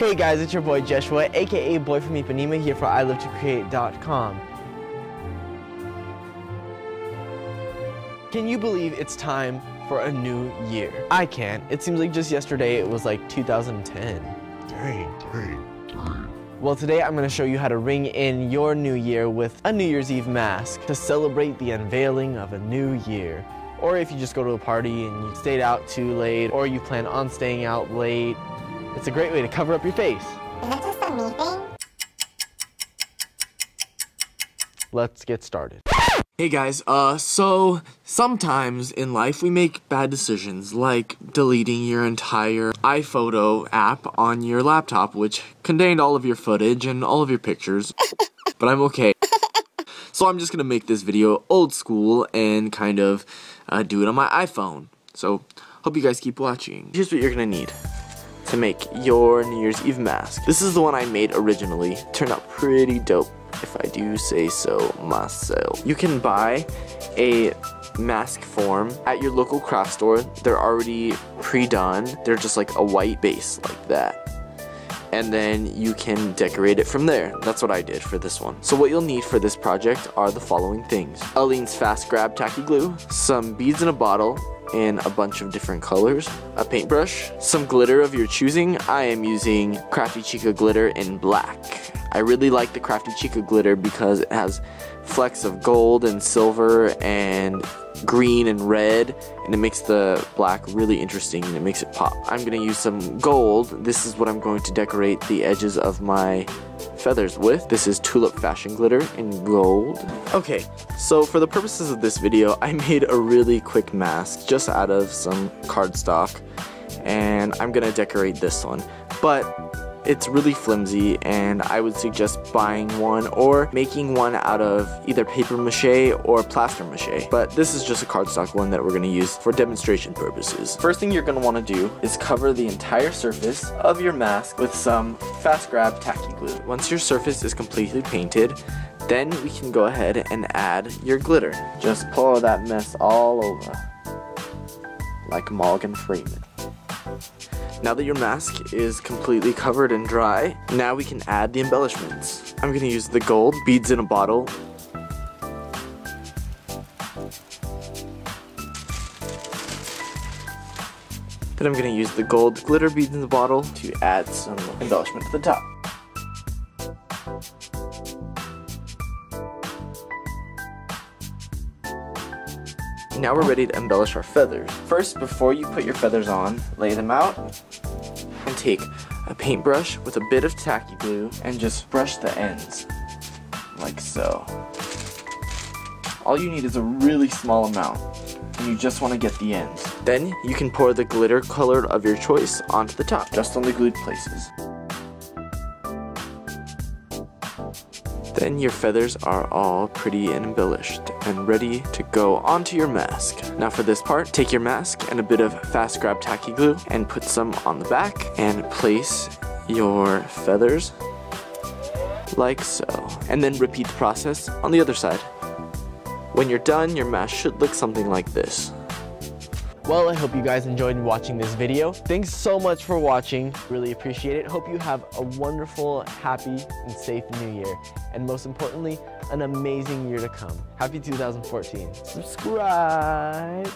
Hey guys, it's your boy Jeshua, aka Boy from Ipanema, here for ilovetocreate.com. Can you believe it's time for a new year? I can't. It seems like just yesterday it was like 2010. Dang, dang, dang. Well, today I'm going to show you how to ring in your new year with a New Year's Eve mask to celebrate the unveiling of a new year. Or if you just go to a party and you stayed out too late, or you plan on staying out late, it's a great way to cover up your face. Is that just a me thing? Let's get started. Hey guys, uh, so sometimes in life we make bad decisions like deleting your entire iPhoto app on your laptop, which contained all of your footage and all of your pictures. but I'm okay. So I'm just gonna make this video old school and kind of uh, do it on my iPhone. So hope you guys keep watching. Here's what you're gonna need to make your New Year's Eve mask. This is the one I made originally. Turned out pretty dope, if I do say so myself. You can buy a mask form at your local craft store. They're already pre-done. They're just like a white base like that. And then you can decorate it from there. That's what I did for this one. So what you'll need for this project are the following things. Aleene's Fast Grab Tacky Glue, some beads in a bottle, in a bunch of different colors, a paintbrush, some glitter of your choosing. I am using Crafty Chica glitter in black. I really like the Crafty Chica glitter because it has flecks of gold and silver and green and red and it makes the black really interesting and it makes it pop. I'm gonna use some gold. This is what I'm going to decorate the edges of my feathers with. This is Tulip Fashion Glitter in gold. Okay, so for the purposes of this video, I made a really quick mask just out of some cardstock and I'm gonna decorate this one. But it's really flimsy and I would suggest buying one or making one out of either paper mache or plaster mache. But this is just a cardstock one that we're going to use for demonstration purposes. First thing you're going to want to do is cover the entire surface of your mask with some fast grab tacky glue. Once your surface is completely painted, then we can go ahead and add your glitter. Just pour that mess all over like Morgan Freeman. Now that your mask is completely covered and dry, now we can add the embellishments. I'm gonna use the gold beads in a bottle. Then I'm gonna use the gold glitter beads in the bottle to add some embellishment to the top. Now we're ready to embellish our feathers. First, before you put your feathers on, lay them out and take a paintbrush with a bit of tacky glue and just brush the ends, like so. All you need is a really small amount, and you just want to get the ends. Then you can pour the glitter color of your choice onto the top, just on the glued places. Then your feathers are all pretty and embellished and ready to go onto your mask. Now for this part, take your mask and a bit of fast grab tacky glue and put some on the back and place your feathers like so. And then repeat the process on the other side. When you're done, your mask should look something like this. Well, I hope you guys enjoyed watching this video. Thanks so much for watching. Really appreciate it. Hope you have a wonderful, happy, and safe new year. And most importantly, an amazing year to come. Happy 2014. Subscribe.